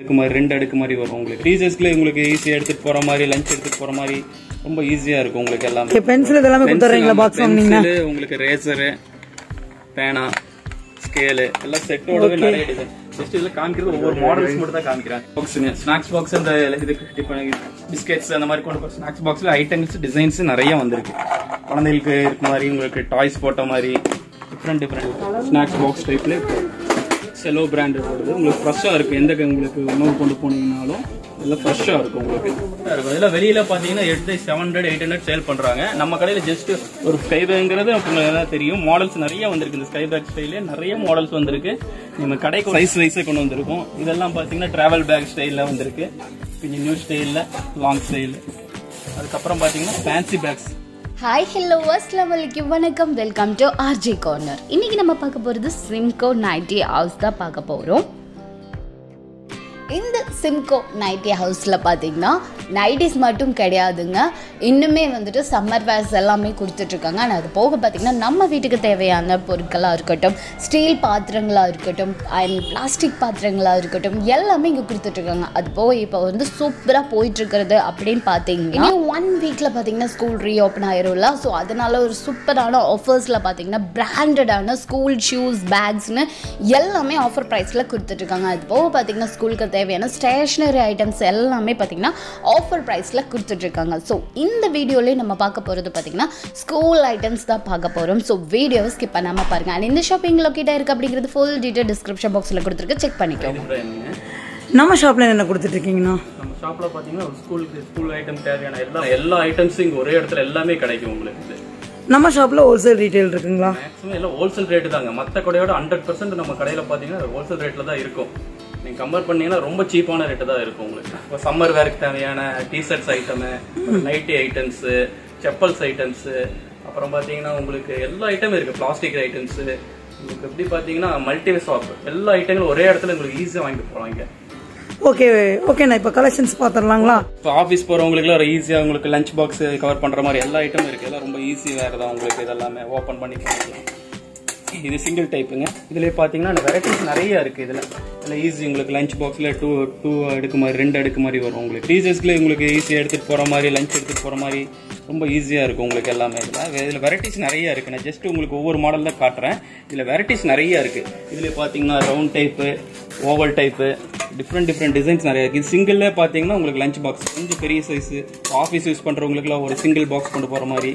அடுக்கு மாதிரி ரெண்டு அடுக்கு மாதிரி வரும் உங்களுக்கு. டீச்சர்ஸ்க்குள்ள உங்களுக்கு ஈஸியாக எடுத்துகிட்டு போகிற மாதிரி லஞ்ச் எடுத்துகிட்டு போகிற மாதிரி ரொம்ப ஈஸியாக இருக்கும் உங்களுக்கு எல்லாமே. பென்சில் இதெல்லாமே கொடுத்துறீங்களா பாக்ஸ் வாங்கினீங்கன்னா? உங்களுக்கு ரேசரு பேனா ஸ்கேலு எல்லாம் செட்டோடவே நிறைய டிசைன் ஜஸ்ட் இதில் காமிக்கிறது ஒவ்வொரு மாடல்ஸ் மட்டும் தான் காமிக்கிறாங்க பாக்ஸுங்க ஸ்நாக்ஸ் பாக்ஸ் இந்த இது இப்போ பிஸ்கெட்ஸ் அந்த மாதிரி கொண்டு போகிற ஸ்நாக்ஸ் பாக்ஸில் ஐட்டம்ஸ் டிசைன்ஸ் நிறைய வந்திருக்கு. குழந்தைகளுக்கு இருக்க மாதிரி உங்களுக்கு டாய்ஸ் போட்ட மாதிரி டிஃப்ரெண்ட் டிஃப்ரெண்ட் ஸ்நாக்ஸ் பாக்ஸ் டைப்ல செலோ பிராண்டு போடுது உங்களுக்கு ஃப்ரெஷ்ஷாக இருக்கும் எந்த உங்களுக்கு உணவு கொண்டு போனீங்கனாலும் எல்லாம் ஃப்ரெஷ்ஷாக இருக்கும் உங்களுக்கு. இருக்கும். இதில் வெளியில் பார்த்தீங்கன்னா எட்டு seven hundred eight hundred sale பண்ணுறாங்க நம்ம கடையில் ஜஸ்ட் ஒரு ஸ்கை பேங்கிறது உங்களுக்கு எல்லாம் தெரியும். மாடல்ஸ் நிறைய வந்திருக்கு. இந்த ஸ்கை பேக் ஸ்டைலே நிறைய மாடல்ஸ் வந்திருக்கு. நம்ம கடைக்கு சைஸ் வைஸே கொண்டு வந்திருக்கோம். இதெல்லாம் பார்த்தீங்கன்னா டிராவல் பேக் ஸ்டைலில் வந்திருக்கு. கொஞ்சம் நியூ ஸ்டைலில் லாங் ஸ்டைல் அதுக்கப்புறம் பார்த்தீங்கன்னா ஃபேன்சி பேக்ஸ் ஹாய் ஹலோ அஸ்லாம் வலைக்கும் வணக்கம் வெல்கம் டு ஆர்ஜே கார்னர் இன்னைக்கு நம்ம பார்க்க போகிறது சிம்கோ நைட்டி ஹவுஸ் தான் பார்க்க போகிறோம் இந்த சிம்கோ நைட்டி ஹவுஸில் பார்த்தீங்கன்னா நைட்டிஸ் மட்டும் கிடையாதுங்க. இன்னுமே வந்துட்டு சம்மர் வேர்ஸ் எல்லாமே கொடுத்துட்ருக்காங்க. ஆனால் அது போக பார்த்தீங்கன்னா நம்ம வீட்டுக்கு தேவையான பொருட்களாக இருக்கட்டும் ஸ்டீல் பாத்திரங்களாக இருக்கட்டும் அண்ட் பிளாஸ்டிக் பாத்திரங்களாக இருக்கட்டும் எல்லாமே இங்கே கொடுத்துட்ருக்காங்க. அது போக இப்போ வந்து சூப்பராக போயிட்டுருக்கிறது அப்படின்னு பார்த்தீங்கன்னா ஒன் வீக்கில் பார்த்தீங்கன்னா ஸ்கூல் ரீஓப்பன் ஆயிரும்ல. ஸோ அதனால் ஒரு சூப்பரான ஆஃபர்ஸில் பார்த்தீங்கன்னா பிராண்டடான ஸ்கூல் ஷூஸ் பேக்ஸ்னு எல்லாமே ஆஃபர் ப்ரைஸில் கொடுத்துட்ருக்காங்க. அது போக பார்த்தீங்கன்னா ஸ்கூலுக்கு தேவையான ஸ்டேஷ்னரி ஐட்டம்ஸ் எல்லாமே பார்த்தீங்கன்னா ஆஃபர் ப்ரைஸில் கொடுத்துட்ருக்காங்க. ஸோ இந்த வீடியோலேயே நம்ம பார்க்க போகிறது பார்த்தீங்கன்னா ஸ்கூல் ஐட்டம்ஸ் தான் பார்க்க போகிறோம் ஸோ வீடியோவை ஸ்கிப் பண்ணாமல் பாருங்கள் அண்ட் இந்த ஷாப்பிங் லொக்கேட்டாக இருக்குது அப்படிங்கிறது ஃபுல் டீட்டெயில் டிஸ்கிரிப்ஷன் பாக்ஸில் கொடுத்துருக்கு. செக் பண்ணிக்கோங்க. நம்ம ஷாப்ல என்ன கொடுத்துட்டு இருக்கீங்கண்ணா நம்ம ஷாப்ல பாத்தீங்கன்னா ஒரு ஸ்கூலுக்கு ஸ்கூல் ஐட்டம் தேவையான எல்லா எல்லா ஐட்டம்ஸும் இங்க ஒரே இடத்துல எல்லாமே கிடைக்கும் உங்களுக்கு. நம்ம ஷாப்ல ஹோல்சேல் ரீட்டைல் இருக்குங்களா? மேக்ஸிமம் எல்லாம் ஹோல்சேல் ரேட்டு தாங்க. மற்ற கடையோட ஹண்ட்ரட் பர்சன்ட் நம்ம கடையில பாத்தீங்கன்னா ஹோல்சேல் ரேட்ல தான் இருக்கும். நீங்க கம்பேர் பண்ணீங்கன்னா ரொம்ப சீப்பான ரேட்டு தான் இருக்கும் உங்களுக்கு. இப்போ சம்மர் வேருக்கு தேவையான t-shirts item nighty items chappals items அப்புறம் பாத்தீங்கன்னா உங்களுக்கு எல்லா ஐட்டமும் இருக்கு பிளாஸ்டிக் ஐட்டம்ஸ் உங்களுக்கு எப்படி பாத்தீங்கன்னா மல்டி ஷாப் எல்லா ஐட்டங்களும் ஒரே இடத்துல உங்களுக்கு ஈஸியாக வாங்கிட்டு போறோம் இங்க. ஓகே ஓகேண்ணா இப்போ கலெக்ஷன்ஸ் பார்த்துடலாங்களா? இப்போ ஆஃபீஸ் போகிறவங்களுக்குலாம் ஈஸியாக உங்களுக்கு லஞ்ச் பாக்ஸ் கவர் பண்ணுற மாதிரி எல்லா ஐட்டமும் இருக்குது எல்லாம் ரொம்ப ஈஸி வேறு தான் உங்களுக்கு இதெல்லாமே. ஓப்பன் பண்ணி பண்ணிக்கலாம் இது சிங்கிள் டைப்புங்க இதில் பார்த்தீங்கன்னா வெரைட்டிஸ் நிறைய இருக்குது இதில். இதில் ஈஸி உங்களுக்கு லஞ்ச் பாக்ஸில் டூ டூ அடுக்கு மாதிரி ரெண்டு அடுக்கு மாதிரி வரும் உங்களுக்கு. டீச்சர்ஸ்க்குள்ள உங்களுக்கு ஈஸியாக எடுத்துகிட்டு போகிற மாதிரி லஞ்ச் எடுத்துகிட்டு போகிற மாதிரி ரொம்ப ஈஸியாக இருக்கும் உங்களுக்கு எல்லாமே. இதில் இதில் வெரைட்டிஸ் நிறைய இருக்குது நான் ஜஸ்ட் உங்களுக்கு ஒவ்வொரு மாடல் தான் காட்டுறேன். இதில் வெரைட்டிஸ் நிறைய இருக்குது இதில் பார்த்தீங்கன்னா round type oval type different different designs நிறைய இருக்குது சிங்கிளில் பார்த்தீங்கன்னா உங்களுக்கு லஞ்ச் பாக்ஸ் கொஞ்சம் பெரிய சைஸு ஆஃபீஸ் யூஸ் பண்ணுறவங்களுக்குலாம் ஒரு சிங்கிள் பாக்ஸ் கொண்டு போகிற மாதிரி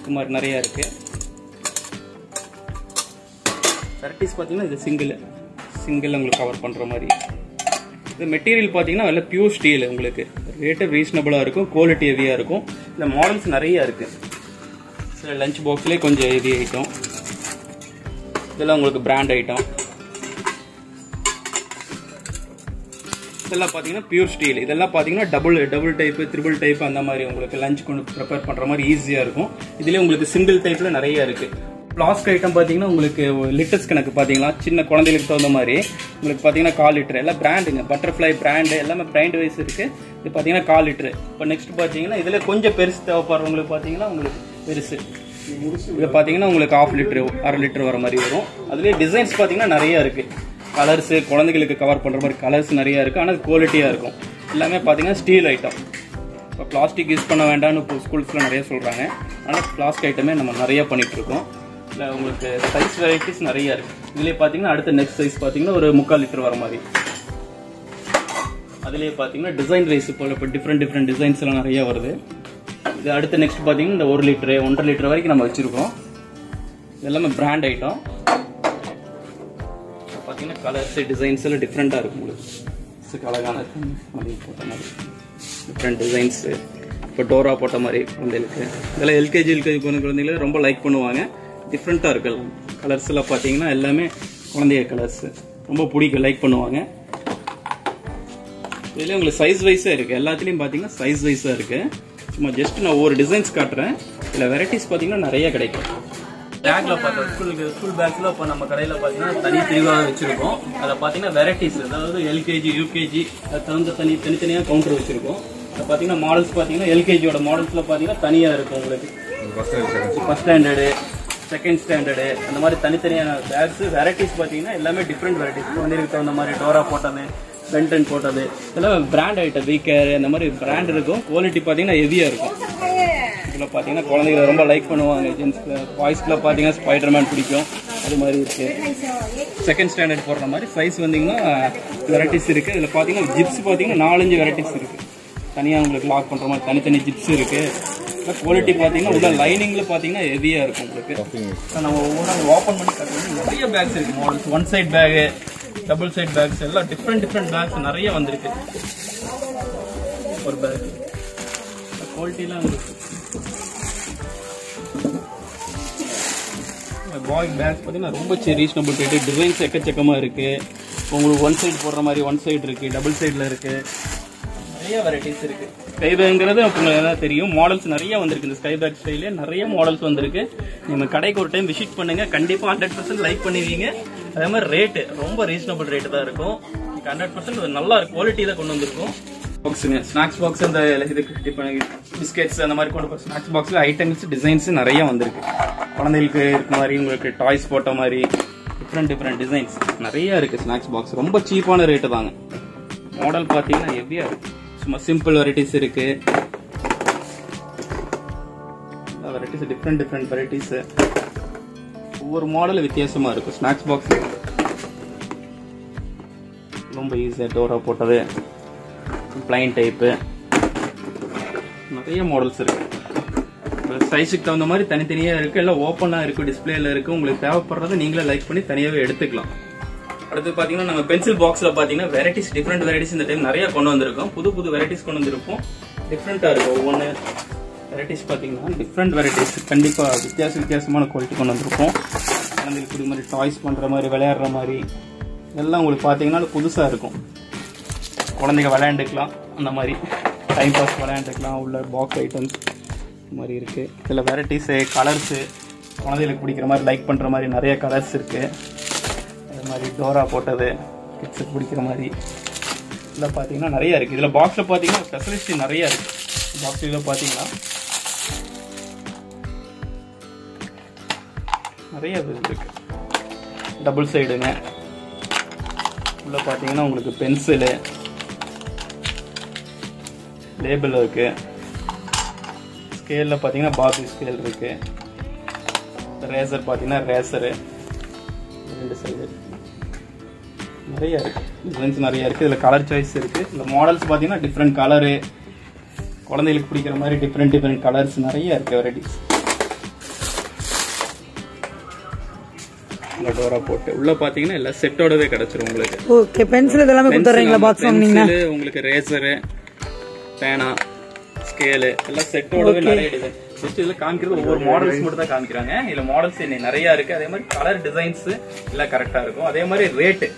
இது மாதிரி நிறையா இருக்குது வெரைட்டிஸ் பார்த்தீங்கன்னா இது சிங்கிள் சிங்கிள் உங்களுக்கு கவர் பண்ணுற மாதிரி. இது மெட்டீரியல் பார்த்தீங்கன்னா எல்லாம் பியூர் ஸ்டீல் உங்களுக்கு. ரேட்டு ரீசனபுளாக இருக்கும் குவாலிட்டி ஹெவியாக இருக்கும். இந்த மாடல்ஸ் நிறையா இருக்குது சில லஞ்ச் பாக்ஸ்லேயே கொஞ்சம் ஹெவி ஐட்டம் இதெல்லாம் உங்களுக்கு பிராண்ட் ஐட்டம் இதெல்லாம் பார்த்தீங்கன்னா பியூர் ஸ்டீல் இதெல்லாம் பார்த்தீங்கன்னா double double type triple type அந்த மாதிரி உங்களுக்கு லஞ்ச் கொண்டு ப்ரிப்பேர் பண்ணுற மாதிரி ஈஸியாக இருக்கும். இதுலேயே உங்களுக்கு சிங்கிள் டைப்பில் நிறைய இருக்குது பிளாஸ்க் ஐட்டம் பார்த்தீங்கன்னா உங்களுக்கு லிட்டர்ஸ் கணக்கு பார்த்தீங்களா சின்ன குழந்தைகளுக்கு தகுந்த மாதிரி. உங்களுக்கு பார்த்தீங்கன்னா கால் லிட்டர் எல்லாம் பிராண்டுங்க பட்டர்ஃப்ளை பிராண்டு எல்லாமே பிராண்ட் வைஸ் இருக்குது இது பார்த்தீங்கன்னா கால் லிட்டர் இப்போ நெக்ஸ்ட் பார்த்தீங்கன்னா இதில் கொஞ்சம் பெருசு தேவைப்படுறவங்களுக்கு பார்த்தீங்கன்னா உங்களுக்கு பெருசு. இது பார்த்தீங்கன்னா உங்களுக்கு ஆஃப் லிட்டர் அரை லிட்டர் வர மாதிரி வரும். அதுலேயே டிசைன்ஸ் பார்த்தீங்கன்னா நிறைய இருக்குது கலர்ஸு குழந்தைகளுக்கு கவர் பண்ணுற மாதிரி கலர்ஸ் நிறையா இருக்குது ஆனால் குவாலிட்டியாக இருக்கும். எல்லாமே பார்த்தீங்கன்னா ஸ்டீல் ஐட்டம் இப்போ பிளாஸ்டிக் யூஸ் பண்ண வேண்டாம்னு இப்போ ஸ்கூல்ஸில் நிறைய சொல்கிறாங்க ஆனால் பிளாஸ்டிக் ஐட்டமே நம்ம நிறைய பண்ணிகிட்ருக்கோம் இல்லை உங்களுக்கு சைஸ் வெரைட்டிஸ் நிறைய இருக்குது இதுலேயே பார்த்தீங்கன்னா அடுத்த நெக்ஸ்ட் சைஸ் பார்த்தீங்கன்னா ஒரு முக்கால் லிட்டர் வர மாதிரி. அதுலேயே பார்த்தீங்கன்னா டிசைன் ரைஸ் போல் இப்போ டிஃப்ரெண்ட் டிஃப்ரெண்ட் டிசைன்ஸ் எல்லாம் நிறைய வருது. இது அடுத்து நெக்ஸ்ட் பார்த்தீங்கன்னா இந்த ஒரு லிட்டரு ஒன்றரை லிட்டர் வரைக்கும் நம்ம வச்சுருக்கோம். இது எல்லாமே பிராண்ட் ஐட்டம் பார்த்தீங்கன்னா கலர்ஸ் டிசைன்ஸ் எல்லாம் டிஃப்ரெண்ட்டாக இருக்கும் உங்களுக்கு. அழகான போட்ட மாதிரி. டிஃப்ரெண்ட் டிசைன்ஸு இப்போ டோரா போட்ட மாதிரி குழந்தைகளுக்கு. இதெல்லாம் எல்கேஜி எல்கேஜி போன குழந்தைங்கள ரொம்ப லைக் பண்ணுவாங்க. டிஃப்ரெண்ட்டாக இருக்கு கலர்ஸ் எல்லாம் பார்த்தீங்கன்னா எல்லாமே குழந்தைய கலர்ஸ் ரொம்ப பிடிக்கும் லைக் பண்ணுவாங்க. இதுலேயே உங்களுக்கு சைஸ் வைஸாக இருக்குது எல்லாத்துலேயும் பார்த்தீங்கன்னா சைஸ் வைஸாக இருக்குது சும்மா ஜஸ்ட் நான் ஒவ்வொரு டிசைன்ஸ் காட்டுறேன். இதில் வெரைட்டிஸ் பார்த்தீங்கன்னா நிறைய கிடைக்கும். பேக்ல பார்த்தா ஸ்கூலுக்கு ஸ்கூல் பேக்ஸ்ல இப்போ நம்ம கடையில் பார்த்தீங்கன்னா தனி பிரிவாக வச்சிருக்கோம். அதில் பார்த்தீங்கன்னா வெரைட்டிஸ் அதாவது எல்கேஜி யூகேஜி அது தகுந்த தனி தனித்தனியாக கவுண்டர் வச்சிருக்கோம். அதில் பார்த்தீங்கன்னா மாடல்ஸ் பார்த்தீங்கன்னா எல்கேஜியோட மாடல்ஸில் பார்த்தீங்கன்னா தனியாக இருக்கும் உங்களுக்கு. ஃபர்ஸ்ட் ஸ்டாண்டர்டு செகண்ட் ஸ்டாண்டர்டு அந்த மாதிரி தனித்தனியான பேக்ஸ் வெரைட்டிஸ் பார்த்தீங்கன்னா எல்லாமே டிஃப்ரெண்ட் வெரைட்டிஸ் குழந்தைகளுக்கு தகுந்த மாதிரி டோரா போட்டது பென்டன் போட்டது இதெல்லாம் பிராண்ட் ஐட்டம் வீக்கர் அந்த மாதிரி பிராண்ட் இருக்கும். குவாலிட்டி பார்த்தீங்கன்னா ஹெவியாக இருக்கும். இதில் பார்த்தீங்கன்னா குழந்தைகளை ரொம்ப லைக் பண்ணுவாங்க. ஜென்ஸ் பாய்ஸ்க்குலாம் பார்த்தீங்கன்னா ஸ்பைடர்மேன் பிடிக்கும். அது மாதிரி இருக்குது செகண்ட் ஸ்டாண்டர்ட் போடுற மாதிரி சைஸ் வந்தீங்கன்னா வெரைட்டிஸ் இருக்குது இதில் பார்த்தீங்கன்னா ஜிப்ஸ் பார்த்தீங்கன்னா நாலஞ்சு வெரைட்டிஸ் இருக்குது தனியாக உங்களுக்கு லாக் பண்ணுற மாதிரி தனித்தனி ஜிப்ஸ் இருக்குது குவாலிட்டி பார்த்தீங்கன்னா உள்ள லைனிங்கில் பார்த்தீங்கன்னா ஹெவியாக இருக்கும் உங்களுக்கு. நம்ம ஒவ்வொரு ஓப்பன் பண்ணி காட்டுறது நிறைய பேக்ஸ் இருக்கு. Models one side bag double side bags எல்லாம் டிஃப்ரெண்ட் டிஃப்ரெண்ட் பேக்ஸ் நிறைய வந்திருக்கு. ஒரு பேக் குவாலிட்டிலாம் இருக்கு. பாய் பேக்ஸ் பார்த்தீங்கன்னா ரொம்ப ரீசனபிள் ரேட்டு டிசைன்ஸ் எக்கச்சக்கமாக இருக்கு. உங்களுக்கு ஒன் சைடு போடுற மாதிரி ஒன் சைடு இருக்கு டபுள் சைடில் இருக்கு. நிறைய வெரைட்டிஸ் இருக்கு. ஸ்கைபேக்ங்கிறது உங்களுக்கு எதாவது தெரியும். மாடல்ஸ் நிறைய வந்திருக்கு. இந்த ஸ்கைபேக் ஸ்டைலே நிறைய மாடல்ஸ் வந்திருக்கு. நீங்கள் கடைக்கு ஒரு டைம் விசிட் பண்ணுங்கள் கண்டிப்பாக ஹண்ட்ரட் பர்சன்ட் லைக் பண்ணுவீங்க. அதே மாதிரி ரேட்டு ரொம்ப ரீசனபிள் ரேட்டு தான் இருக்கும். ஹண்ட்ரட் பர்சன்ட் நல்லா குவாலிட்டியில் தான் கொண்டு வந்திருக்கும். பாக்ஸுங்க ஸ்நாக்ஸ் பாக்ஸ் அந்த இதுக்கு இப்போ பிஸ்கெட்ஸ் அந்த மாதிரி கொண்டு ஸ்நாக்ஸ் பாக்ஸில் ஐட்டம்ஸ் டிசைன்ஸ் நிறைய வந்திருக்கு. குழந்தைகளுக்கு இருக்க மாதிரி உங்களுக்கு டாய்ஸ் போட்ட மாதிரி டிஃப்ரெண்ட் டிஃப்ரெண்ட் டிசைன்ஸ் நிறைய இருக்குது ஸ்நாக்ஸ் பாக்ஸ் ரொம்ப சீப்பான ரேட்டு தாங்க. மாடல் பார்த்தீங்கன்னா ஹெவியாக இருக்குது சும்மா சிம்பிள் வெரைட்டிஸ் இருக்கு. வெரைட்டிஸ் டிஃப்ரெண்ட் டிஃப்ரெண்ட் வெரைட்டிஸ் ஒவ்வொரு மாடல் வித்தியாசமா இருக்கும் ஸ்நாக்ஸ் பாக்ஸ் ரொம்ப ஈஸியாக டோரா போட்டது. பிளைன் டைப்பு நிறைய மாடல்ஸ் இருக்கு. சைஸுக்கு தகுந்த மாதிரி தனித்தனியாக இருக்குது எல்லாம் ஓப்பனாக இருக்குது டிஸ்பிளேயில் இருக்குது உங்களுக்கு தேவைப்படுறதை நீங்களே லைக் பண்ணி தனியாகவே எடுத்துக்கலாம். அடுத்து பார்த்தீங்கன்னா நம்ம பென்சில் பாக்ஸில் பார்த்தீங்கன்னா வெரைட்டிஸ் டிஃப்ரெண்ட் வெரைட்டிஸ் இந்த டைம் நிறைய கொண்டு வந்திருக்கோம். புது புது வெரைட்டிஸ் கொண்டு வந்திருக்கோம் டிஃப்ரெண்ட்டாக இருக்கும் ஒவ்வொன்று வெரைட்டிஸ் பார்த்தீங்கன்னா டிஃப்ரெண்ட் வெரைட்டிஸ் கண்டிப்பாக வித்தியாச வித்தியாசமான குவாலிட்டி கொண்டு வந்திருக்கோம். குழந்தைகளுக்கு இது மாதிரி டாய்ஸ் பண்ணுற மாதிரி விளையாடுற மாதிரி எல்லாம் உங்களுக்கு பார்த்தீங்கன்னா புதுசாக இருக்கும். குழந்தைங்க விளையாண்டுக்கலாம். அந்த மாதிரி டைம் பாஸ் விளையாண்டுக்கலாம். உள்ள பாக்ஸ் ஐட்டம்ஸ் இந்த மாதிரி இருக்குது இதில் வெரைட்டிஸு கலர்ஸு குழந்தைகளுக்கு பிடிக்கிற மாதிரி லைக் பண்ணுற மாதிரி நிறைய கலர்ஸ் இருக்குது மாதிரி டோரா போட்டது கிட்ஸுக்கு பிடிக்கிற மாதிரி. இதில் பார்த்தீங்கன்னா நிறைய இருக்குது இதில் பாக்ஸில் பார்த்தீங்கன்னா ஸ்பெஷலிஸ்ட் நிறையா இருக்குது பாக்ஸில் பார்த்தீங்கன்னா நிறைய இது டபுள் சைடுங்க உள்ள பார்த்தீங்கன்னா உங்களுக்கு பென்சிலு லேபிள் இருக்குது ஸ்கேலில் பார்த்தீங்கன்னா பாபி ஸ்கேல் இருக்குது ரேசர் பார்த்தீங்கன்னா ரேசரு ரெண்டு சைடு நிறைய இருக்கு டிசைன்ஸ் நிறைய இருக்கு. இதில் கலர் சாய்ஸ் இருக்கு. இந்த மாடல்ஸ் பார்த்தீங்கன்னா டிஃப்ரெண்ட் கலரு குழந்தைகளுக்கு பிடிக்கிற மாதிரி டிஃப்ரெண்ட் டிஃப்ரெண்ட் கலர்ஸ் நிறைய இருக்கு வெரைட்டிஸ் டோரா போட்டு. உள்ள பாத்தீங்கன்னா எல்லாம் செட்டோடவே கிடைச்சிரும் உங்களுக்கு. ஓகே பென்சில் இதெல்லாமே கொடுத்துறீங்களா பாக்ஸ் வாங்குனீங்கன்னா? பென்சிலு உங்களுக்கு ரேசரு பேனா ஸ்கேலு எல்லாம் செட்டோடவே நிறைய டிசைன் ஜஸ்ட் இதுல காமிக்கிறது ஒவ்வொரு மாடல்ஸ் மட்டும் தான் காமிக்கிறாங்க. இதுல மாடல்ஸ் நிறைய இருக்கு. அதே மாதிரி கலர் டிசைன்ஸ் எல்லாம் கரெக்டா இருக்கும். அதே மாதிரி ரேட்டு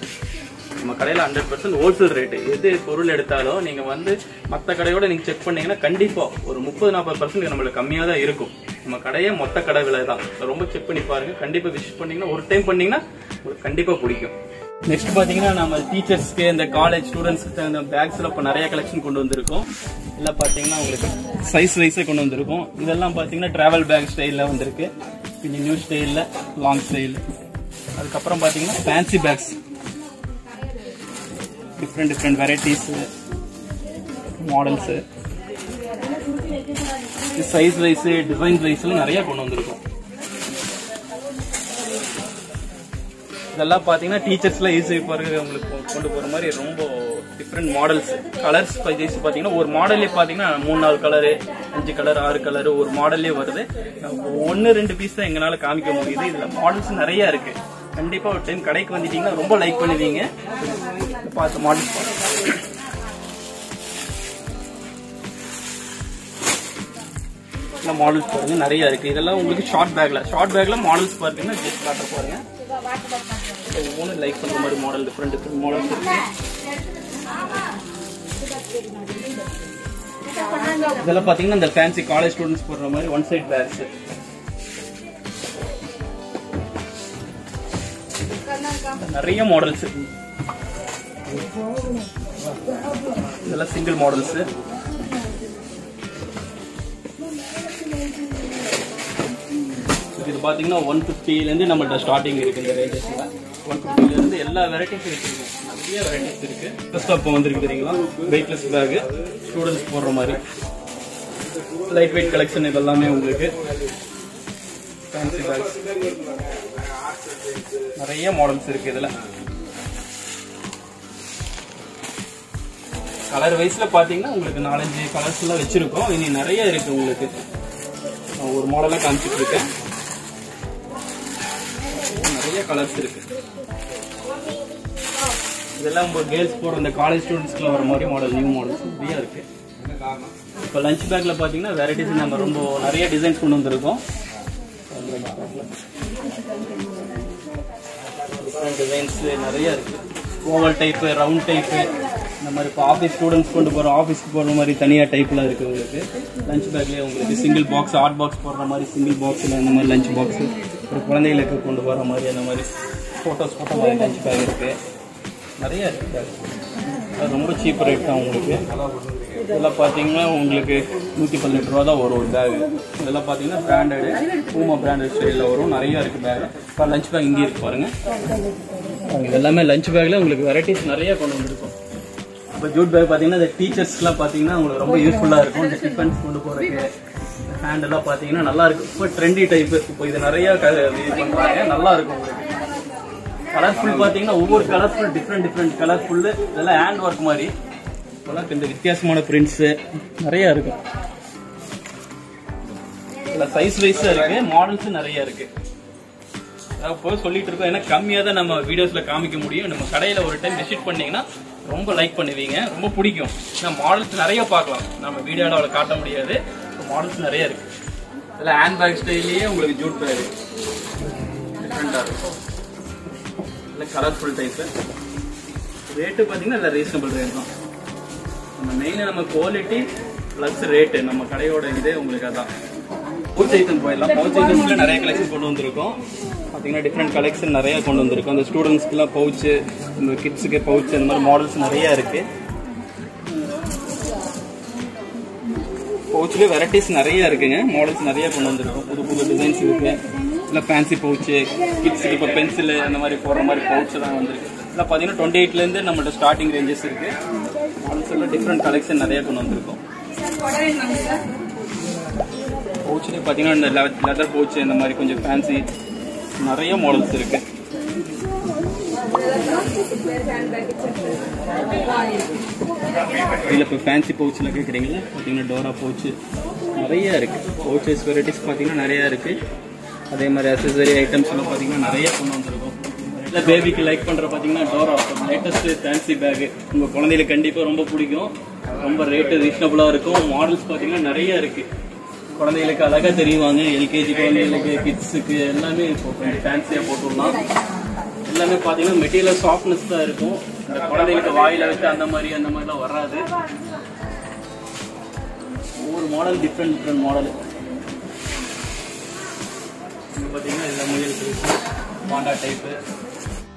நம்ம கடையில ஹண்ட்ரட் பர்சன்ட் ஹோல்சேல் ரேட்டு எது பொருள் எடுத்தாலும் நீங்க வந்து மற்ற கடையோட நீங்க செக் பண்ணீங்கன்னா கண்டிப்பா ஒரு முப்பது நாற்பது பர்சன்ட் நம்மளுக்கு கம்மியா தான் இருக்கும். நம்ம கடையே மொத்த கடை விலை தான். ரொம்ப செக் பண்ணி பாருங்க. கண்டிப்பா விசிட் பண்ணீங்கன்னா ஒரு டைம் பண்ணீங்கன்னா உங்களுக்கு கண்டிப்பா பிடிக்கும். நெக்ஸ்ட் பாத்தீங்கன்னா நம்ம டீச்சர்ஸ்க்கு இந்த காலேஜ் ஸ்டூடெண்ட்ஸ்க்கு இந்த பேக்ஸ்ல இப்போ நிறைய கலெக்ஷன் கொண்டு வந்திருக்கோம். இல்ல பாத்தீங்கன்னா உங்களுக்கு சைஸ் வைஸே கொண்டு வந்திருக்கோம். இதெல்லாம் பாத்தீங்கன்னா டிராவல் பேக் ஸ்டைல்ல வந்திருக்கு. கொஞ்சம் நியூ ஸ்டைல்ல லாங் ஸ்டைல் அதுக்கப்புறம் பாத்தீங்கன்னா fancy bags different different varieties models size wise design வைஸ்ல நிறையா கொண்டு வந்திருக்கோம். இதெல்லாம் பார்த்தீங்கன்னா டீச்சர்ஸ்லாம் ஈஸி பாருங்க உங்களுக்கு கொண்டு போகிற மாதிரி ரொம்ப டிஃப்ரெண்ட் மாடல்ஸ் கலர்ஸ் வைஸ் பார்த்தீங்கன்னா ஒரு மாடல்லே பார்த்தீங்கன்னா மூணு நாலு கலரு அஞ்சு கலர் ஆறு கலரு ஒரு மாடல்லே வருது. ஒன்று ரெண்டு பீஸ் தான் எங்களால் காமிக்க முடியுது. இதில் மாடல்ஸ் நிறையா இருக்குது கண்டிப்பாக ஒரு டைம் கடைக்கு வந்துட்டீங்கன்னா ரொம்ப லைக் பண்ணுவீங்க. பார்த்து மாடல்ஸ் மாடல்ஸ் பாருங்க நிறைய இருக்கு. இதெல்லாம் உங்களுக்கு ஷார்ட் பேக்ல ஷார்ட் பேக்ல மாடல்ஸ் பார்த்தீங்கன்னா ஜஸ்ட் காட்ட போறேங்க ஒவ்வொன்று லைக் பண்ற மாதிரி மாடல் டிஃப்ரெண்ட் டிஃப்ரெண்ட் மாடல்ஸ் இருக்கு. இதெல்லாம் பாத்தீங்கன்னா இந்த ஃபேன்சி காலேஜ் ஸ்டூடெண்ட்ஸ் போடுற மாதிரி ஒன் சைட் பேக்ஸ் நிறைய மாடல்ஸ் இதெல்லாம் சிங்கிள் மாடல்ஸ் இது பார்த்தீங்கன்னா ஒன் ஃபிஃப்டிலேருந்து நம்மள்ட்ட ஸ்டார்டிங் இருக்குது இந்த ரேஞ்சஸில் ஒன் ஃபிஃப்டிலேருந்து எல்லா வெரைட்டிஸும் வச்சிருக்கோம் நிறைய வெரைட்டிஸ் இருக்குது ப்ளஸ் அப்போ வந்துருக்கு தெரியுங்களா? வெயிட்லெஸ் பேகு ஸ்டூடெண்ட்ஸ் போடுற மாதிரி. லைட் வெயிட் கலெக்ஷன் இதெல்லாமே உங்களுக்கு. ஃபேன்சி பேக்ஸ் நிறைய மாடல்ஸ் இருக்குது இதில். கலர் வைஸ்ல பாத்தீங்கன்னா உங்களுக்கு நாலஞ்சு கலர்ஸ் எல்லாம் வச்சிருக்கோம் இனி நிறைய இருக்கு உங்களுக்கு. நான் ஒரு மாடலாக காமிச்சிட்டு இருக்கேன். நிறைய கலர்ஸ் இருக்கு. இதெல்லாம் உங்கள் கேர்ள்ஸ் போகிற அந்த காலேஜ் ஸ்டூடெண்ட்ஸ்க்குலாம் வர மாதிரி மாடல் நியூ மாடல்ஸ் நிறைய இருக்கு. இப்போ லஞ்ச் பேக்ல பாத்தீங்கன்னா வெரைட்டிஸ் நம்ம ரொம்ப நிறைய டிசைன்ஸ் கொண்டு வந்திருக்கோம். டிஃப்ரெண்ட் டிசைன்ஸ் நிறைய இருக்கு. ஓவல் டைப்பு ரவுண்ட் டைப்பு இந்த மாதிரி இப்போ ஆஃபீஸ் ஸ்டூடெண்ட்ஸ் கொண்டு போகிற ஆஃபீஸ்க்கு போகிற மாதிரி தனியாக டைப்லாம் இருக்குது உங்களுக்கு. லஞ்ச் பேக்லேயே உங்களுக்கு சிங்கிள் பாக்ஸ் ஹாட் பாக்ஸ் போடுற மாதிரி சிங்கிள் பாக்ஸில் இந்த மாதிரி லஞ்ச் பாக்ஸு ஒரு குழந்தைகளுக்கு கொண்டு போகிற மாதிரி அந்த மாதிரி ஃபோட்டோஸ் போட்ட மாதிரி லஞ்ச் பேக் இருக்குது நிறைய இருக்குது அது ரொம்ப சீப் ரேட் தான் உங்களுக்கு. இதெல்லாம் பார்த்தீங்கன்னா உங்களுக்கு நூற்றி பதினெட்டு ரூபா தான் வரும் ஒரு பேக் இதெல்லாம் பார்த்தீங்கன்னா பிராண்டடு பூமா பிராண்டட் ஸ்டைலில் வரும். நிறையா இருக்குது பேக் இப்போ லஞ்ச் பேக் இங்கே இருக்கு பாருங்கள் இது எல்லாமே லஞ்ச் பேக்கில் உங்களுக்கு வெரைட்டிஸ் நிறையா கொண்டு வந்துருக்கும். இப்போ ஜூட் பேக் பார்த்தீங்கன்னா இந்த டீச்சர்ஸ்லாம் பார்த்தீங்கன்னா உங்களுக்கு ரொம்ப யூஸ்ஃபுல்லாக இருக்கும். இந்த டிஃபன்ஸ் கொண்டு போகிறதுக்கு ஹேண்ட் எல்லாம் பார்த்தீங்கன்னா நல்லா இருக்கும். இப்போ ட்ரெண்டி டைப் இப்போ இது நிறைய இது பண்ணுறாங்க நல்லா இருக்கும் உங்களுக்கு. கலர்ஃபுல் பார்த்தீங்கன்னா ஒவ்வொரு கலர்ஃபுல் டிஃப்ரெண்ட் டிஃப்ரெண்ட் கலர்ஃபுல்லு இதெல்லாம் ஹேண்ட் ஒர்க் மாதிரி. இப்போலாம் இந்த வித்தியாசமான பிரிண்ட்ஸு நிறையா இருக்கும் இதில் சைஸ் வைஸாக இருக்குது மாடல்ஸும் நிறைய இருக்கு. இப்போ சொல்லிட்டு இருக்கோம். ஏன்னா கம்மியாக தான் நம்ம வீடியோஸில் காமிக்க முடியும். நம்ம கடையில் ஒரு டைம் விசிட் பண்ணிங்கன்னா ரொம்ப லைக் பண்ணுவீங்க. ரொம்ப பிடிக்கும். ஏன்னா மாடல்ஸ் நிறைய பார்க்கலாம். நம்ம வீடியோல அவ்வளோ காட்ட முடியாது. மாடல்ஸ் நிறைய இருக்கு. இதில் ஹேண்ட் பேக் ஸ்டைல்லையே உங்களுக்கு ஜூட் பேக் டிஃப்ரெண்டாக இருக்கும். இல்லை கலர்ஃபுல் டைப்பு ரேட்டு பார்த்தீங்கன்னா இல்லை ரீசனபிள் ரேட் தான். நம்ம மெயினாக நம்ம குவாலிட்டி ப்ளஸ் ரேட்டு நம்ம கடையோட இதே உங்களுக்கு அதான். பவுச் ஐட்டம் போயிடலாம். பவுச் ஐட்டம்ஸ்ல நிறைய கலெக்ஷன் கொண்டு வந்திருக்கோம். பார்த்தீங்கன்னா டிஃப்ரெண்ட் கலெக்ஷன் நிறையா கொண்டு வந்திருக்கோம் அந்த ஸ்டூடெண்ட்ஸ்க்குலாம் பவுச்சு இந்த கிட்ஸுக்கு பவுச்சு அந்த மாதிரி மாடல்ஸ் நிறையா இருக்குது பவுச்லேயே வெரைட்டிஸ் நிறையா இருக்குங்க. மாடல்ஸ் நிறையா கொண்டு வந்திருக்கோம். புது புது டிசைன்ஸ் இருக்குது இல்லை ஃபேன்சி பவுச்சு கிட்ஸுக்கு இப்போ பென்சிலு அந்த மாதிரி போடுற மாதிரி பவுச் தான் வந்திருக்கு. இல்லை பார்த்தீங்கன்னா டுவெண்ட்டி எயிட்லேருந்து நம்மள்ட்ட ஸ்டார்டிங் ரேஞ்சஸ் இருக்குது மாடல்ஸ் எல்லாம் டிஃப்ரெண்ட் கலெக்ஷன் நிறையா கொண்டு வந்திருக்கோம். பவுச்லேயே பார்த்தீங்கன்னா இந்த லெதர் பவுச்சு இந்த மாதிரி கொஞ்சம் ஃபேன்சி நிறைய மாடல்ஸ் இருக்கு. இதில் இப்போ ஃபேன்சி பவுச்சில் கேட்குறீங்களா பார்த்தீங்கன்னா டோரா பவுச்சு நிறைய இருக்குது பவுச்சஸ் வெரைட்டிஸ் பார்த்தீங்கன்னா நிறையா இருக்குது அதே மாதிரி அசசரி ஐட்டம்ஸ் எல்லாம் பார்த்தீங்கன்னா நிறைய கொண்டு வந்திருக்கோம். இல்லை பேபிக்கு லைக் பண்ணுற பார்த்தீங்கன்னா டோரா லேட்டஸ்ட்டு ஃபேன்சி பேகு உங்கள் குழந்தைகளுக்கு கண்டிப்பாக ரொம்ப பிடிக்கும். ரொம்ப ரேட்டு ரீசனபுளாக இருக்கும். மாடல்ஸ் பார்த்தீங்கன்னா நிறைய இருக்குது குழந்தைகளுக்கு அழகா தெரியுவாங்க எல்கேஜி குழந்தைகளுக்கு கிட்ஸுக்கு எல்லாமே இப்போ கொஞ்சம் ஃபேன்சியாக போட்டுடலாம். எல்லாமே பார்த்தீங்கன்னா மெட்டீரியல் சாஃப்ட்னஸ் தான் இருக்கும். இந்த குழந்தைகளுக்கு வாயில வச்சு அந்த மாதிரி அந்த மாதிரிலாம் வராது. ஒவ்வொரு மாடல் டிஃப்ரெண்ட் டிஃப்ரெண்ட் மாடல் இங்க பார்த்தீங்கன்னா எல்லா முயல் பாண்டா டைப்பு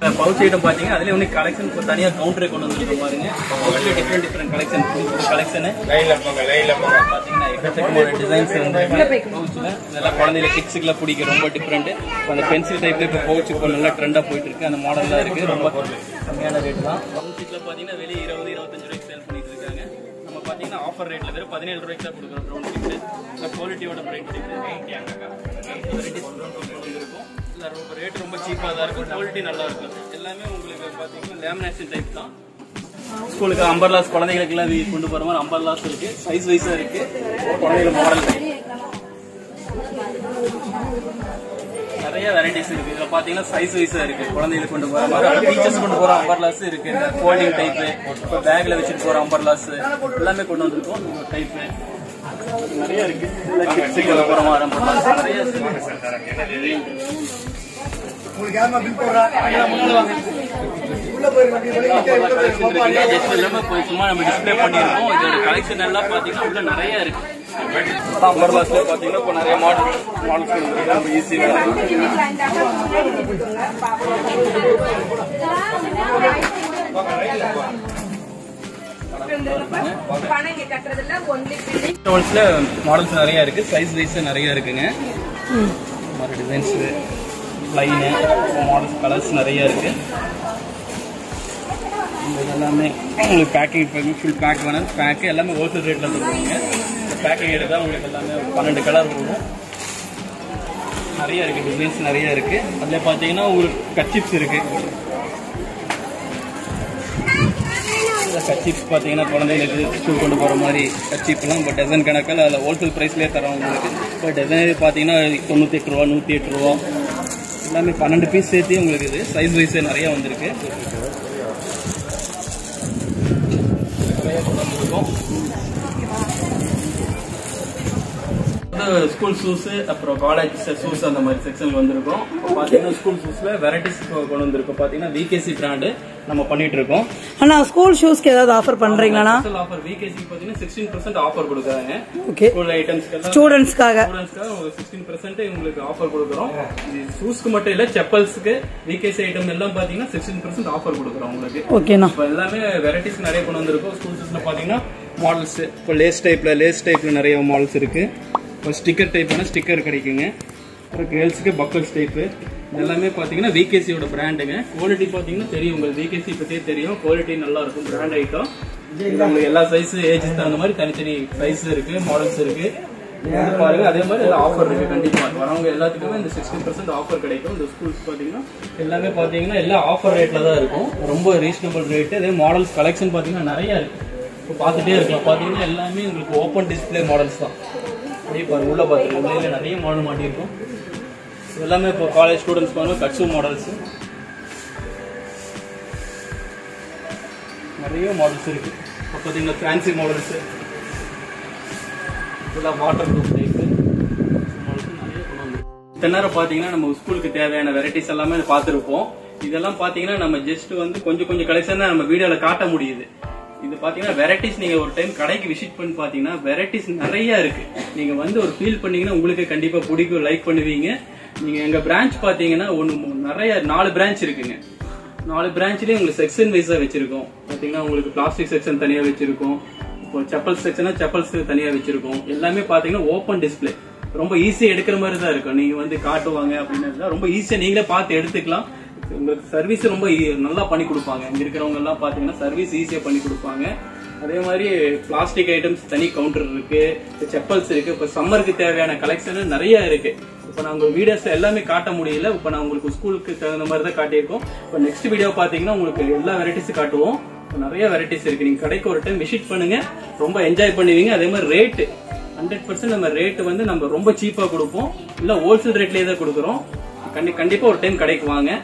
பவுச் ஐட்டம் பார்த்தீங்கன்னா அதுலேயே வந்து கலெக்ஷன் இப்போ தனியாக கவுண்டரே கொண்டு வந்துருக்க பாருங்க. பவுச்சில் டிஃப்ரெண்ட் டிஃப்ரெண்ட் கலெக்ஷன் புது புது கலெக்ஷனு பார்த்தீங்கன்னா எக்கச்சக்கமான டிசைன்ஸ் வந்து பவுச்சில் இதெல்லாம் குழந்தைல கிட்ஸுக்குலாம் பிடிக்க ரொம்ப டிஃப்ரெண்ட் இப்போ அந்த பென்சில் டைப்ல இப்போ பவுச் இப்போ நல்லா ட்ரெண்டாக போயிட்டு இருக்கு. அந்த மாடல்லாம் இருக்கு. ரொம்ப கம்மியான ரேட் தான். பவுச்சில் பார்த்தீங்கன்னா வெளியே இருபது இருபத்தஞ்சு ரூபாய்க்கு சேல் பண்ணிட்டு இருக்காங்க. நம்ம பார்த்தீங்கன்னா ஆஃபர் ரேட்ல வெறும் பதினேழு ரூபாய்க்கு தான் கொடுக்குறோம். ப்ரௌன் கிட்ஸ் குவாலிட்டியோட பிரைட் இருக்கும். ரொம்ப ரேட் ரொம்ப சீப்பாக தான் இருக்கும். குவாலிட்டி நல்லா இருக்கும். எல்லாமே உங்களுக்கு பார்த்தீங்கன்னா லேமினேஷன் டைப் தான். ஸ்கூலுக்கு அம்பர்லாஸ் குழந்தைகளுக்குலாம் வீ- கொண்டு போகிற மாதிரி அம்பர்லாஸ் இருக்கு. சைஸ் வைஸாக இருக்கு. குழந்தைகள் மாடல் நிறைய வெரைட்டிஸ் இருக்கு. இதில் பார்த்தீங்கன்னா சைஸ் வைஸாக இருக்கு. குழந்தைகளுக்கு கொண்டு போகிற மாதிரி. டீச்சர்ஸ் கொண்டு போகிற அம்பர்லாஸ் இருக்கு. ஃபோல்டிங் டைப்பு இப்போ பேக்கில் வச்சுட்டு போகிற அம்பர்லாஸ் எல்லாமே கொண்டு வந்திருக்கோம். டைப்பு நிறைய இருக்கு. போய் சும்மா நம்ம டிஸ்ப்ளே பண்ணியிருக்கோம் இதோட கலெக்ஷன் எல்லாம் பாத்தீங்கன்னா உள்ள நிறைய இருக்கு. அம்பர்லாஸ்ல பாத்தீங்கன்னா இப்போ நிறைய மாடல் மாடல்ஸ் ஈஸியாக பணம் மாடல்ஸ் நிறைய இருக்கு சைஸ் வைஸ் நிறைய இருக்குங்க. மாதிரி டிசைன்ஸ் லைனு மாடல்ஸ் கலர்ஸ் நிறைய இருக்கு. எல்லாமே உங்களுக்கு பேக்கிங் பேக்கிங் ஃபுல் பேக் வேணும். பேக்கு எல்லாமே ஹோல்சேல் ரேட்டில் கொடுக்குறீங்க. பேக்கிங் எடுத்தால் உங்களுக்கு எல்லாமே பன்னெண்டு கலர் வரும். நிறைய இருக்குது டிசைன்ஸ் நிறைய இருக்குது அதில் பார்த்தீங்கன்னா உங்களுக்கு கச்சிப்ஸ் இருக்குது கச்சிப்ஸ் பார்த்தீங்கன்னா குழந்தைகளுக்கு ஸ்கூல் கொண்டு போகிற மாதிரி கச்சிப்லாம் இப்போ டசன் கணக்கில் அதில் ஹோல்சேல் ப்ரைஸ்லேயே தரோம் உங்களுக்கு. இப்போ டசன் பார்த்தீங்கன்னா தொண்ணூற்றி எட்டு ரூபா நூற்றி எட்டு ரூபா. எல்லாமே பன்னெண்டு பீஸ் சேர்த்து உங்களுக்கு இது. சைஸ் வைஸே நிறையா வந்திருக்கு. வந்து ஸ்கூல் ஷூஸ் அப்புறம் காலேஜ் ஷூஸ் அந்த மாதிரி செக்ஷன் வந்திருக்கும். பார்த்தீங்கன்னா ஸ்கூல் ஷூஸ்ல வெரைட்டிஸ் கொண்டு வந்திருக்கோம் பார்த்தீங்கன்னா விகேசி பிராண்டு நம்ம பண்ணிட்டு இருக்கோம் அண்ணா ஸ்கூல் ஷூஸ்க்கு ஏதாவது ஆஃபர் பண்றீங்களாண்ணா ஆஃபர் விகேசி பார்த்தீங்கன்னா சிக்ஸ்டீன் பர்சன்ட் ஆஃபர் கொடுக்குறாங்க. ஓகே ஸ்கூல் ஐட்டம்ஸ்க்கு ஸ்டூடெண்ட்ஸ்க்காக ஸ்டூடெண்ட்ஸ்க்காக சிக்ஸ்டீன் பர்சன்ட் உங்களுக்கு ஆஃபர் கொடுக்குறோம். இது ஷூஸ்க்கு மட்டும் இல்ல செப்பல்ஸ்க்கு விகேசி ஐட்டம் எல்லாம் பாத்தீங்கன்னா சிக்ஸ்டீன் பர்சன்ட் ஆஃபர் கொடுக்குறோம் உங்களுக்கு. ஓகேண்ணா இப்போ எல்லாமே வெரைட்டிஸ் நிறைய கொண்டு வந்திருக்கோம். ஸ்கூல் ஷூஸ்ல பாத்தீங்கன்னா மாடல்ஸ் இப்போ லேஸ் டைப்ல லேஸ் டைப்ல நிறைய மாடல்ஸ் இருக்கு. இப்போ ஸ்டிக்கர் டைப்பான ஸ்டிக்கர் கிடைக்குங்க. அப்புறம் கேர்ள்ஸுக்கு பக்கல்ஸ் டைப்பு எல்லாமே பார்த்தீங்கன்னா விகேசியோட பிராண்டுங்க குவாலிட்டி பார்த்தீங்கன்னா தெரியும் உங்களுக்கு. விகேசி பற்றியே தெரியும். குவாலிட்டி நல்லா இருக்கும் பிராண்ட் ஐட்டம் உங்களுக்கு எல்லா சைஸு ஏஜஸ் தகுந்த மாதிரி தனித்தனி சைஸ் இருக்குது மாடல்ஸ் இருக்குது பாருங்க. அதே மாதிரி எல்லாம் ஆஃபர் இருக்குது கண்டிப்பாக வரவங்க எல்லாத்துக்குமே இந்த சிக்ஸ்டி பர்சன்ட் ஆஃபர் கிடைக்கும். இந்த ஸ்கூல்ஸ் பார்த்தீங்கன்னா எல்லாமே பார்த்தீங்கன்னா எல்லாம் ஆஃபர் ரேட்டில் தான் இருக்கும். ரொம்ப ரீசனபிள் ரேட்டு அதே மாடல்ஸ் கலெக்ஷன் பார்த்தீங்கன்னா நிறையா இருக்குது இப்போ பார்த்துட்டே இருக்கலாம். பார்த்தீங்கன்னா எல்லாமே உங்களுக்கு ஓப்பன் டிஸ்ப்ளே மாடல்ஸ் தான். அப்படியே பாருங்க உள்ள பார்த்து நிறைய மாடல் மாட்டியிருக்கும். இது எல்லாமே இப்போ காலேஜ் ஸ்டூடெண்ட்ஸ் பாருங்க கட்சு மாடல்ஸ் நிறைய மாடல்ஸ் இருக்கு. இப்போ பார்த்தீங்கன்னா ஃபேன்சி மாடல்ஸ் இதெல்லாம் வாட்டர் ப்ரூஃப் டைப்பு இத்தனை நேரம் பார்த்தீங்கன்னா நம்ம ஸ்கூலுக்கு தேவையான வெரைட்டிஸ் எல்லாமே பார்த்துருப்போம். இதெல்லாம் பார்த்தீங்கன்னா நம்ம ஜஸ்ட் வந்து கொஞ்சம் கொஞ்சம் கலெக்ஷன் தான் நம்ம வீடியோவில் காட்ட முடியுது. இது பார்த்தீங்கன்னா வெரைட்டிஸ் நீங்கள் ஒரு டைம் கடைக்கு விசிட் பண்ணி பார்த்தீங்கன்னா வெரைட்டிஸ் நிறைய இருக்கு. நீங்கள் வந்து ஒரு ஃபீல் பண்ணீங்கன்னா உங்களுக்கு கண்டிப்பாக பிடிக்கும் லைக் பண்ணுவீங்க. நீங்கள் எங்கள் பிரான்ச் பார்த்தீங்கன்னா ஒன்று நிறைய நாலு பிரான்ச் இருக்குங்க. நாலு பிரான்ச்லயும் உங்களுக்கு செக்ஷன் வைஸா வச்சிருக்கோம். பாத்தீங்கன்னா உங்களுக்கு பிளாஸ்டிக் செக்ஷன் தனியா வச்சிருக்கோம். இப்போ செப்பல் செக்ஷனா செப்பல்ஸ் தனியா வச்சிருக்கோம். எல்லாமே பாத்தீங்கன்னா ஓப்பன் டிஸ்ப்ளே ரொம்ப ஈஸியா எடுக்கிற மாதிரி தான் இருக்கும். நீங்க வந்து காட்டுவாங்க அப்படின்னு ரொம்ப ஈஸியா நீங்களே பார்த்து எடுத்துக்கலாம். உங்களுக்கு சர்வீஸ் ரொம்ப ஈ- நல்லா பண்ணி கொடுப்பாங்க. இங்க இருக்கிறவங்க எல்லாம் பாத்தீங்கன்னா சர்வீஸ் ஈஸியா பண்ணி கொடுப்பாங்க. அதே மாதிரி பிளாஸ்டிக் ஐட்டம்ஸ் தனி கவுண்டர் இருக்கு செப்பல்ஸ் இருக்கு. இப்போ சம்மருக்கு தேவையான கலெக்ஷன் நிறைய இருக்கு. இப்போ நான் உங்க வீடியோஸ் எல்லாமே காட்ட முடியல. இப்போ நான் உங்களுக்கு ஸ்கூலுக்கு தகுந்த மாதிரி தான் காட்டியிருக்கோம். இப்போ நெக்ஸ்ட் வீடியோ பாத்தீங்கன்னா உங்களுக்கு எல்லா வெரைட்டிஸும் காட்டுவோம். நிறைய வெரைட்டிஸ் இருக்கு. நீங்க கடைக்கு ஒரு டைம் விசிட் பண்ணுங்க. ரொம்ப என்ஜாய் பண்ணுவீங்க. அதே மாதிரி ரேட்டு ஹண்ட்ரட் பர்சன்ட் நம்ம ரேட்டு வந்து நம்ம ரொம்ப சீப்பா கொடுப்போம். இல்ல ஹோல்சேல் ரேட்லயே தான் கொடுக்குறோம். கண்டி கண்டிப்பா ஒரு டைம் கடைக்கு வாங்க.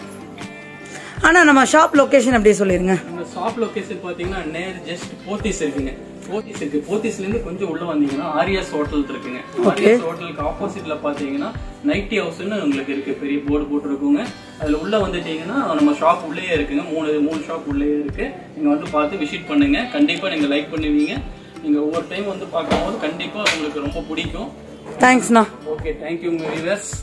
அண்ணா நம்ம ஷாப் லொகேஷன் அப்படியே சொல்லிருங்க. நம்ம ஷாப் லொகேஷன் பாத்தீங்கன்னா நேர் ஜஸ்ட் போத்தீஸ் இருக்குங்க. போத்தீஸ் இருக்கு. போத்தீஸ்ல இருந்து கொஞ்சம் உள்ள வந்தீங்கன்னா ஆரியாஸ் ஹோட்டல் இருக்குங்க. ஆரியாஸ் ஹோட்டலுக்கு ஆப்போசிட்ல பாத்தீங்கன்னா நைட்டி ஹவுஸ்னு உங்களுக்கு இருக்கு. பெரிய போர்டு போட்டுருக்குங்க. அதுல உள்ள வந்துட்டீங்கன்னா நம்ம ஷாப் உள்ளே இருக்குங்க. மூணு மூணு ஷாப் உள்ளே இருக்கு. நீங்க வந்து பார்த்து விசிட் பண்ணுங்க. கண்டிப்பா நீங்க லைக் பண்ணுவீங்க. நீங்க ஒவ்வொரு டைம் வந்து பார்க்கும்போது கண்டிப்பா உங்களுக்கு ரொம்ப பிடிக்கும். தேங்க்ஸ்ண்ணா ஓகே தேங்க்யூ வியூவர்ஸ்